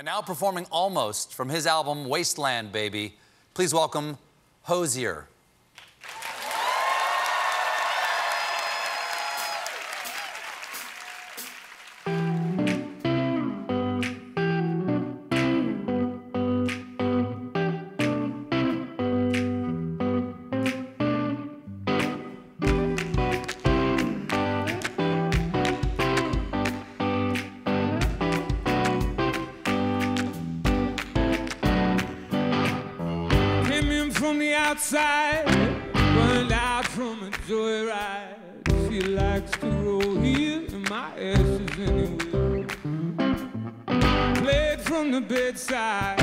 And now performing almost from his album Wasteland Baby, please welcome Hozier. Outside, burned out from a joyride. She likes to roll here in my ashes anyway. Played from the bedside,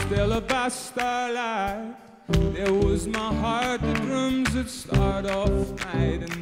Stella by starlight. There was my heart, the drums that start off night and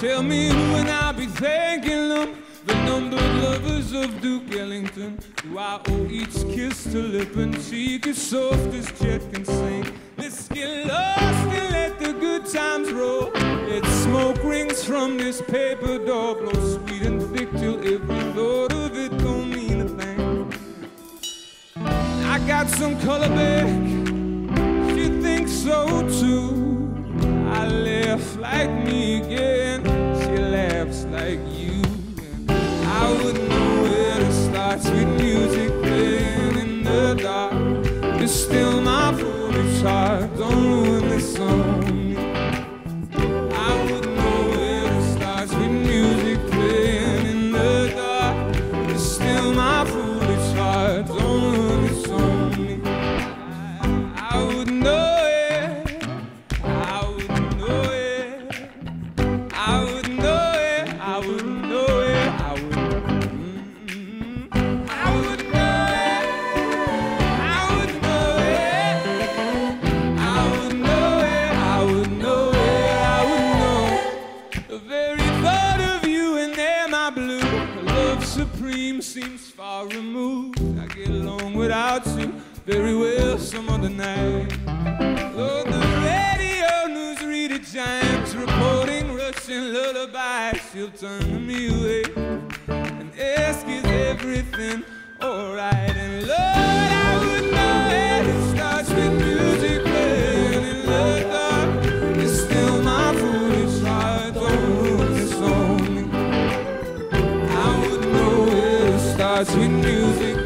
Tell me who and I'll be thanking them. The numbered lovers of Duke Ellington. Do I owe each kiss to lip and cheek as soft as Chet can sing? Let's get lost and let the good times roll. Let smoke rings from this paper door blow sweet and thick till every thought of it don't mean a thing. I got some color back. She thinks so too. I laugh like me again. Still my foolish supreme seems far removed. I get along without you very well some other night. Oh, the radio newsreader giants reporting Russian lullabies. She'll turn me away and ask, is everything alright? And Lord, starts with music